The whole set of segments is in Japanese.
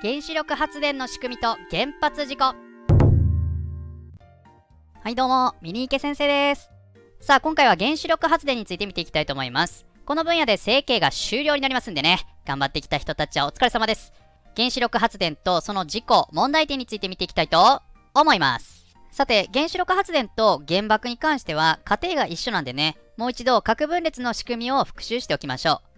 原子力発電の仕組みと原発事故。はいどうもミニ池先生です。さあ今回は原子力発電について見ていきたいと思います。この分野で整形が終了になりますんでね頑張ってきた人たちはお疲れ様です。原子力発電とその事故問題点について見ていきたいと思います。さて原子力発電と原爆に関しては過程が一緒なんでねもう一度核分裂の仕組みを復習しておきましょう。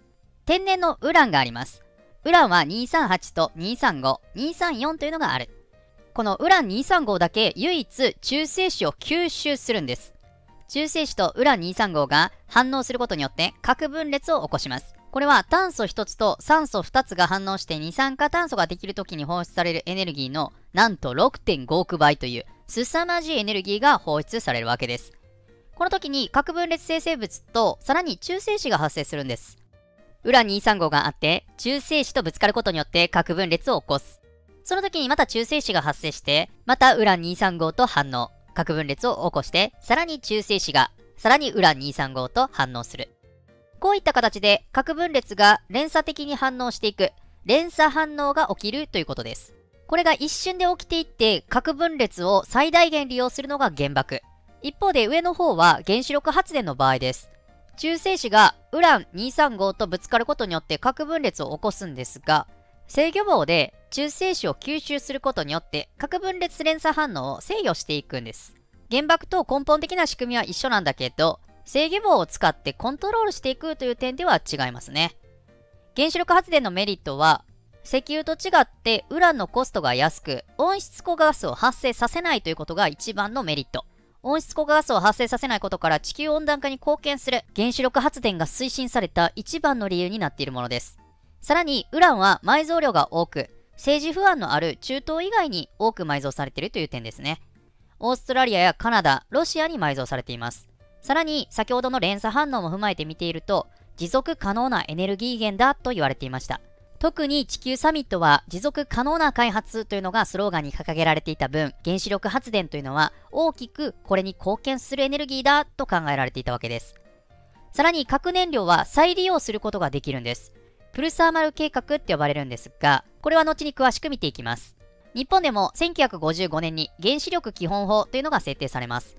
天然のウランがあります。ウランは238と235、234というのがある。このウラン235だけ唯一中性子を吸収するんです。中性子とウラン235が反応することによって核分裂を起こします。これは炭素1つと酸素2つが反応して二酸化炭素ができる時に放出されるエネルギーのなんと6.5億倍という凄まじいエネルギーが放出されるわけです。この時に核分裂生成物とさらに中性子が発生するんです。ウラン235があって、中性子とぶつかることによって核分裂を起こす。その時にまた中性子が発生して、またウラン235と反応。核分裂を起こして、さらに中性子が、さらにウラン235と反応する。こういった形で核分裂が連鎖的に反応していく、連鎖反応が起きるということです。これが一瞬で起きていって、核分裂を最大限利用するのが原爆。一方で上の方は原子力発電の場合です。中性子がウラン235とぶつかることによって核分裂を起こすんですが、制御棒で中性子を吸収することによって核分裂連鎖反応を制御していくんです。原爆と根本的な仕組みは一緒なんだけど、制御棒を使ってコントロールしていくという点では違いますね。原子力発電のメリットは、石油と違ってウランのコストが安く、温室効果ガスを発生させないということが一番のメリット。温室効果ガスを発生させないことから地球温暖化に貢献する原子力発電が推進された一番の理由になっているものです。さらに、ウランは埋蔵量が多く、政治不安のある中東以外に多く埋蔵されているという点ですね。オーストラリアやカナダ、ロシアに埋蔵されています。さらに、先ほどの連鎖反応も踏まえて見ていると、持続可能なエネルギー源だと言われていました。特に地球サミットは持続可能な開発というのがスローガンに掲げられていた分、原子力発電というのは大きくこれに貢献するエネルギーだと考えられていたわけです。さらに核燃料は再利用することができるんです。プルサーマル計画って呼ばれるんですが、これは後に詳しく見ていきます。日本でも1955年に原子力基本法というのが制定されます。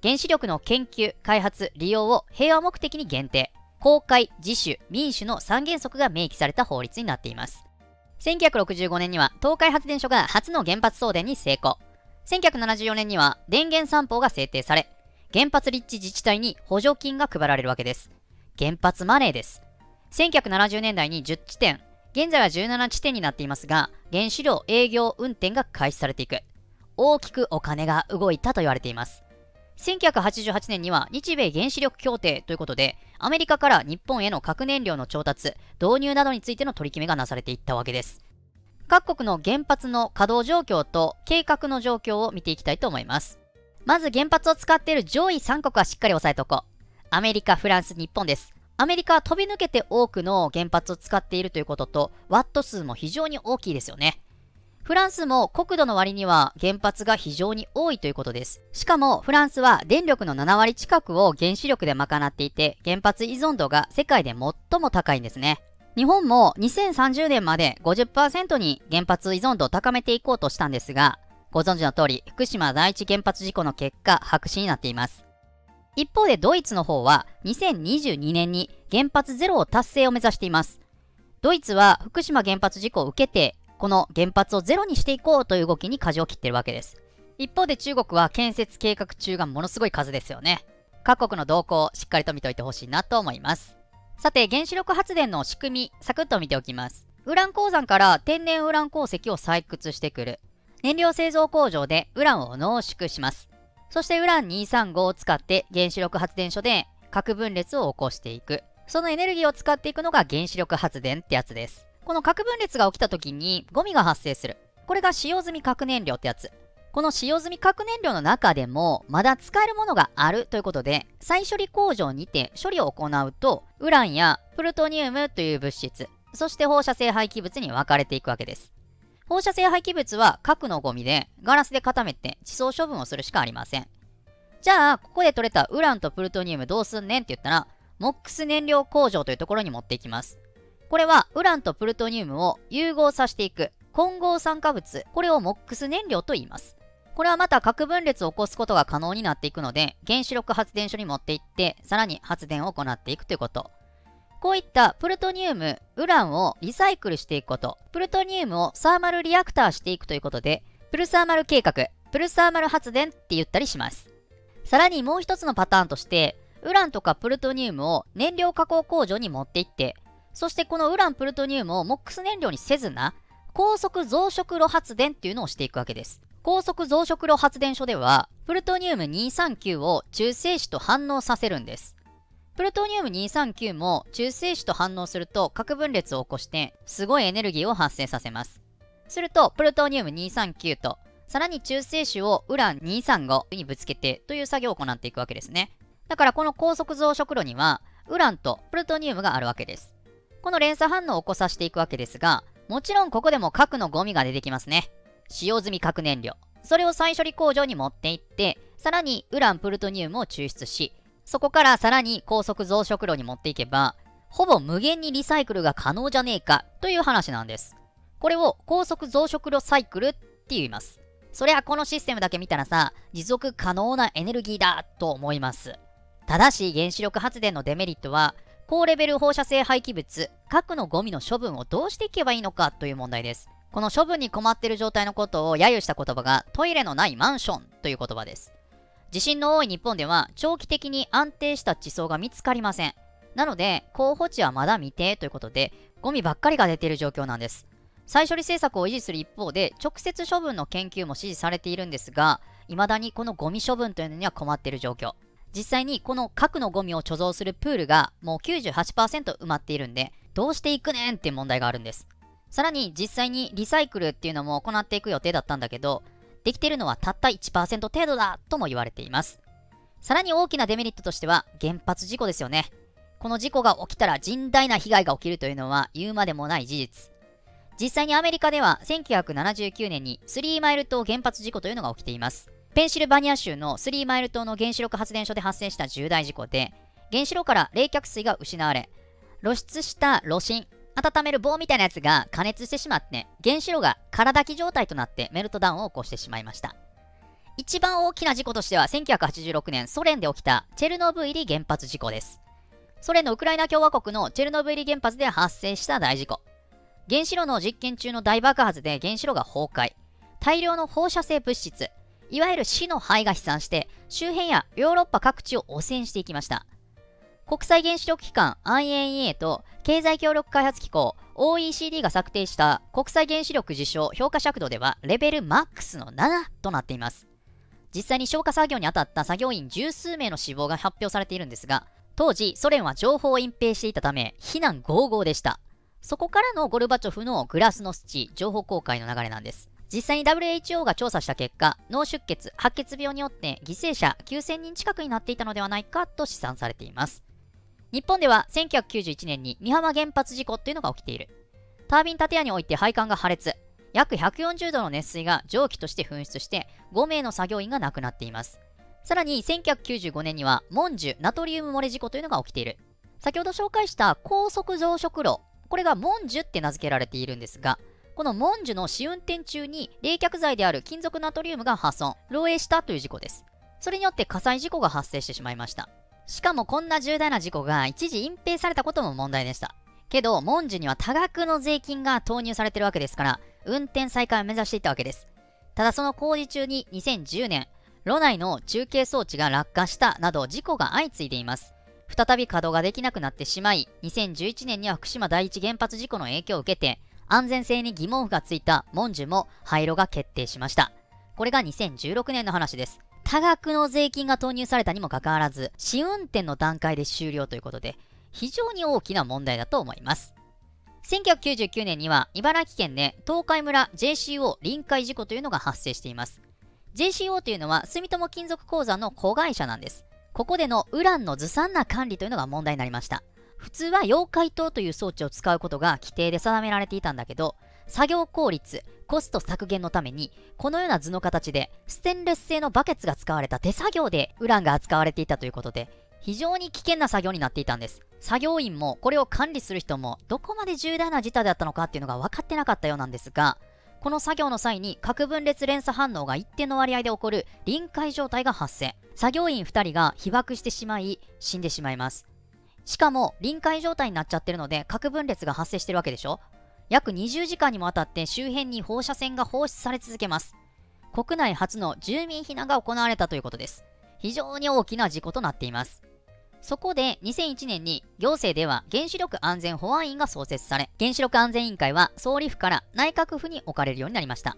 原子力の研究、開発、利用を平和目的に限定。公開、自主、民主の三原則が明記された法律になっています。1965年には東海発電所が初の原発送電に成功。1974年には電源三法が制定され、原発立地自治体に補助金が配られるわけです。原発マネーです。1970年代に10地点、現在は17地点になっていますが、原子炉営業運転が開始されていく。大きくお金が動いたと言われています。1988年には日米原子力協定ということで、アメリカから日本への核燃料の調達、導入などについての取り決めがなされていったわけです。各国の原発の稼働状況と計画の状況を見ていきたいと思います。まず原発を使っている上位3国はしっかり押さえておこう。アメリカ、フランス、日本です。アメリカは飛び抜けて多くの原発を使っているということと、ワット数も非常に大きいですよね。フランスも国土の割には原発が非常に多いということです。しかもフランスは電力の7割近くを原子力で賄っていて原発依存度が世界で最も高いんですね。日本も2030年まで50%に原発依存度を高めていこうとしたんですが、ご存知の通り福島第一原発事故の結果白紙になっています。一方でドイツの方は2022年に原発ゼロを達成を目指しています。ドイツは福島原発事故を受けてこの原発をゼロにしていこうという動きに舵を切ってるわけです。一方で中国は建設計画中がものすごい数ですよね。各国の動向をしっかりと見ておいてほしいなと思います。さて、原子力発電の仕組み、サクッと見ておきます。ウラン鉱山から天然ウラン鉱石を採掘してくる。燃料製造工場でウランを濃縮します。そしてウラン235を使って原子力発電所で核分裂を起こしていく。そのエネルギーを使っていくのが原子力発電ってやつです。この核分裂が起きた時にゴミが発生する。これが使用済み核燃料ってやつ。この使用済み核燃料の中でもまだ使えるものがあるということで再処理工場にて処理を行うとウランやプルトニウムという物質そして放射性廃棄物に分かれていくわけです放射性廃棄物は核のゴミでガラスで固めて地層処分をするしかありませんじゃあここで取れたウランとプルトニウムどうすんねんって言ったらモックス燃料工場というところに持っていきますこれはウランとプルトニウムを融合させていく。混合酸化物、これを MOX 燃料と言います。これはまた核分裂を起こすことが可能になっていくので、原子力発電所に持っていって、さらに発電を行っていくということ。こういったプルトニウム、ウランをリサイクルしていくこと、プルトニウムをサーマルリアクターしていくということで、プルサーマル計画、プルサーマル発電って言ったりします。さらにもう一つのパターンとして、ウランとかプルトニウムを燃料加工工場に持っていって、そしてこのウランプルトニウムを MOX 燃料にせずな、高速増殖炉発電っていうのをしていくわけです。高速増殖炉発電所では、プルトニウム239を中性子と反応させるんです。プルトニウム239も中性子と反応すると核分裂を起こしてすごいエネルギーを発生させます。すると、プルトニウム239とさらに中性子をウラン235にぶつけてという作業を行っていくわけですね。だからこの高速増殖炉にはウランとプルトニウムがあるわけです。この連鎖反応を起こさせていくわけですが、もちろんここでも核のゴミが出てきますね。使用済み核燃料。それを再処理工場に持っていって、さらにウランプルトニウムを抽出し、そこからさらに高速増殖炉に持っていけば、ほぼ無限にリサイクルが可能じゃねえかという話なんです。これを高速増殖炉サイクルって言います。そりゃこのシステムだけ見たらさ、持続可能なエネルギーだと思います。ただし原子力発電のデメリットは、高レベル放射性廃棄物、核のゴミの処分をどうしていけばいいのかという問題です。この処分に困っている状態のことを揶揄した言葉がトイレのないマンションという言葉です。地震の多い日本では長期的に安定した地層が見つかりません。なので、候補地はまだ未定ということで、ゴミばっかりが出ている状況なんです。再処理政策を維持する一方で、直接処分の研究も支持されているんですが、未だにこのゴミ処分というのには困っている状況。実際にこの核のゴミを貯蔵するプールがもう98%埋まっているんで、どうしていくねんっていう問題があるんです。さらに実際にリサイクルっていうのも行っていく予定だったんだけど、できてるのはたった1%程度だとも言われています。さらに大きなデメリットとしては原発事故ですよね。この事故が起きたら甚大な被害が起きるというのは言うまでもない事実。実際にアメリカでは1979年にスリーマイル島原発事故というのが起きています。ペンシルバニア州のスリーマイル島の原子力発電所で発生した重大事故で、原子炉から冷却水が失われ、露出した炉心、温める棒みたいなやつが加熱してしまって、原子炉が空だき状態となってメルトダウンを起こしてしまいました。一番大きな事故としては1986年ソ連で起きたチェルノブイリ原発事故です。ソ連のウクライナ共和国のチェルノブイリ原発で発生した大事故。原子炉の実験中の大爆発で原子炉が崩壊。大量の放射性物質、いわゆる死の灰が飛散して周辺やヨーロッパ各地を汚染していきました。国際原子力機関 IAEA と経済協力開発機構 OECD が策定した国際原子力事象評価尺度ではレベル MAX の7となっています。実際に消火作業に当たった作業員十数名の死亡が発表されているんですが、当時ソ連は情報を隠蔽していたため非難合々でした。そこからのゴルバチョフのグラスノスチ情報公開の流れなんです。実際に WHO が調査した結果、脳出血、白血病によって犠牲者9000人近くになっていたのではないかと試算されています。日本では1991年に美浜原発事故っていうのが起きている。タービン建屋において配管が破裂。約140度の熱水が蒸気として噴出して5名の作業員が亡くなっています。さらに1995年にはモンジュナトリウム漏れ事故というのが起きている。先ほど紹介した高速増殖炉。これがモンジュって名付けられているんですが、このモンジュの試運転中に冷却剤である金属ナトリウムが破損、漏洩したという事故です。それによって火災事故が発生してしまいました。しかもこんな重大な事故が一時隠蔽されたことも問題でした。けど、モンジュには多額の税金が投入されてるわけですから、運転再開を目指していたわけです。ただその工事中に2010年、炉内の中継装置が落下したなど事故が相次いでいます。再び稼働ができなくなってしまい、2011年には福島第一原発事故の影響を受けて、安全性に疑問符がついたモンジュも廃炉が決定しました。これが2016年の話です。多額の税金が投入されたにもかかわらず、試運転の段階で終了ということで、非常に大きな問題だと思います。1999年には茨城県で東海村 JCO 臨海事故というのが発生しています。JCO というのは住友金属鉱山の子会社なんです。ここでのウランのずさんな管理というのが問題になりました。普通は溶解灯という装置を使うことが規定で定められていたんだけど、作業効率、コスト削減のために、このような図の形で、ステンレス製のバケツが使われた手作業でウランが扱われていたということで、非常に危険な作業になっていたんです。作業員も、これを管理する人も、どこまで重大な事態だったのかっていうのが分かってなかったようなんですが、この作業の際に核分裂連鎖反応が一定の割合で起こる臨界状態が発生作業員2人が被爆してしまい死んでしまいますしかも臨界状態になっちゃってるので核分裂が発生してるわけでしょ？約20時間にもわたって周辺に放射線が放出され続けます国内初の住民避難が行われたということです非常に大きな事故となっていますそこで2001年に行政では原子力安全保安院が創設され、原子力安全委員会は総理府から内閣府に置かれるようになりました。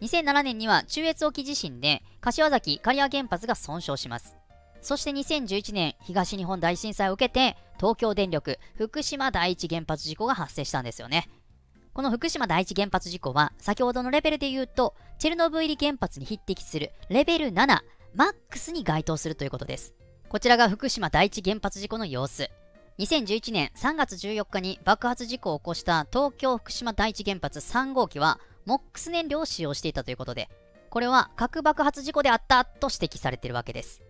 2007年には中越沖地震で柏崎刈谷原発が損傷します。そして2011年東日本大震災を受けて東京電力福島第一原発事故が発生したんですよね。この福島第一原発事故は先ほどのレベルで言うとチェルノブイリ原発に匹敵するレベル7マックスに該当するということです。こちらが福島第一原発事故の様子。2011年3月14日に爆発事故を起こした東京福島第一原発3号機は MOX 燃料を使用していたということで、これは核爆発事故であったと指摘されているわけです。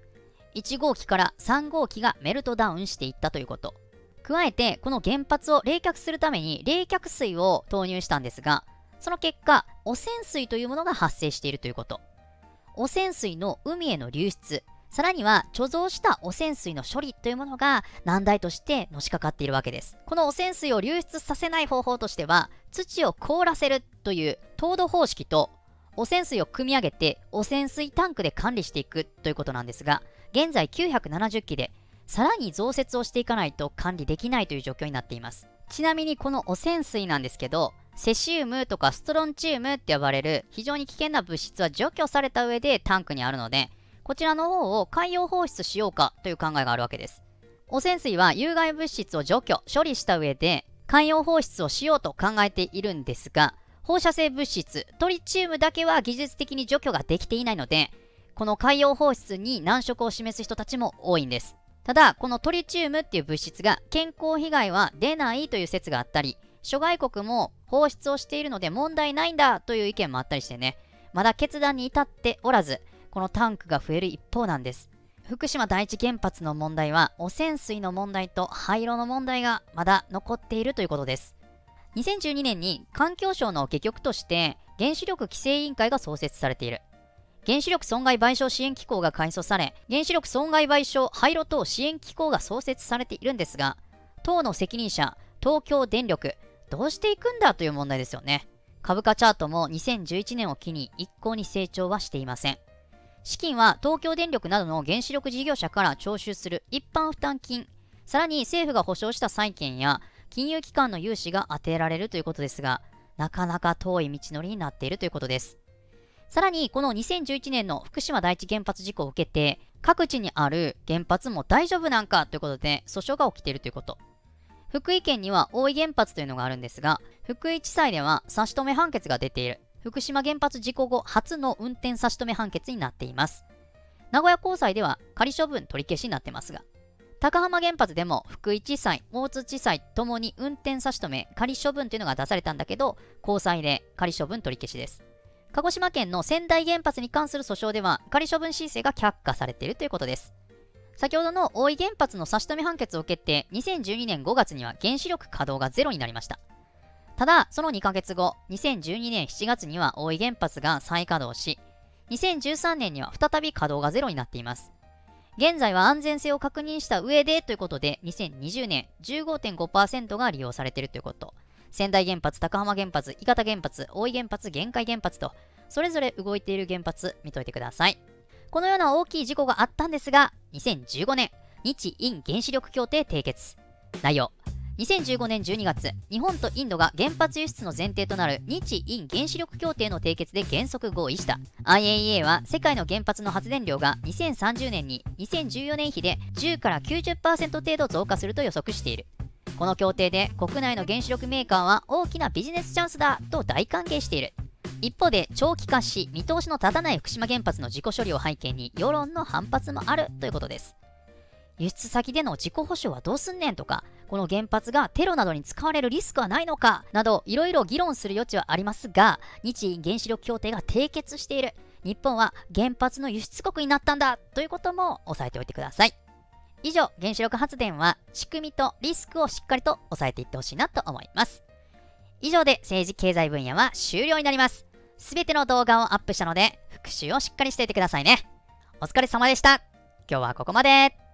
1号機から3号機がメルトダウンしていったということ。加えて、この原発を冷却するために冷却水を投入したんですが、その結果、汚染水というものが発生しているということ。汚染水の海への流出、さらには貯蔵した汚染水の処理というものが難題としてのしかかっているわけです。この汚染水を流出させない方法としては、土を凍らせるという凍土方式と、汚染水を汲み上げて汚染水タンクで管理していくということなんですが、現在970基で、さらに増設をしていかないと管理できないという状況になっています。ちなみにこの汚染水なんですけど、セシウムとかストロンチウムって呼ばれる非常に危険な物質は除去された上でタンクにあるので、こちらの方を海洋放出しようかという考えがあるわけです。汚染水は有害物質を除去、処理した上で海洋放出をしようと考えているんですが、放射性物質、トリチウムだけは技術的に除去ができていないので、この海洋放出に難色を示す人たちも多いんです。ただ、このトリチウムっていう物質が健康被害は出ないという説があったり、諸外国も放出をしているので問題ないんだという意見もあったりしてね、まだ決断に至っておらず、このタンクが増える一方なんです。福島第一原発の問題は汚染水の問題と廃炉の問題がまだ残っているということです。2012年に環境省の下局として原子力規制委員会が創設されている。原子力損害賠償支援機構が改組され、原子力損害賠償廃炉等支援機構が創設されているんですが、党の責任者、東京電力、どうしていくんだという問題ですよね。株価チャートも2011年を機に一向に成長はしていません。資金は東京電力などの原子力事業者から徴収する一般負担金、さらに政府が保証した債券や金融機関の融資が充てられるということですが、なかなか遠い道のりになっているということです。さらに、この2011年の福島第一原発事故を受けて、各地にある原発も大丈夫なんかということで訴訟が起きているということ。福井県には大井原発というのがあるんですが、福井地裁では差し止め判決が出ている。福島原発事故後初の運転差し止め判決になっています。名古屋高裁では仮処分取り消しになってますが、高浜原発でも福井地裁、大津地裁ともに運転差し止め、仮処分というのが出されたんだけど、高裁で仮処分取り消しです。鹿児島県の仙台原発に関する訴訟では、仮処分申請が却下されているということです。先ほどの大井原発の差し止め判決を受けて、2012年5月には原子力稼働がゼロになりました。ただ、その2ヶ月後、2012年7月には大井原発が再稼働し、2013年には再び稼働がゼロになっています。現在は安全性を確認した上でということで、2020年15.5%が利用されているということ。仙台原発、高浜原発、伊方原発、大井原発、限界原発と、それぞれ動いている原発見といてください。このような大きい事故があったんですが、2015年、日印原子力協定締結。内容、2015年12月、日本とインドが原発輸出の前提となる日印原子力協定の締結で原則合意した。IAEA は世界の原発の発電量が2030年に2014年比で10から90%程度増加すると予測している。この協定で国内の原子力メーカーは大きなビジネスチャンスだと大歓迎している。一方で長期化し見通しの立たない福島原発の事故処理を背景に世論の反発もあるということです。輸出先での自己保障はどうすんねんとか、この原発がテロなどに使われるリスクはないのかなど、いろいろ議論する余地はありますが、日原子力協定が締結している。日本は原発の輸出国になったんだということも押さえておいてください。以上、原子力発電は仕組みとリスクをしっかりと抑えていってほしいなと思います。以上で政治経済分野は終了になります。すべての動画をアップしたので、復習をしっかりしていてくださいね。お疲れ様でした。今日はここまで。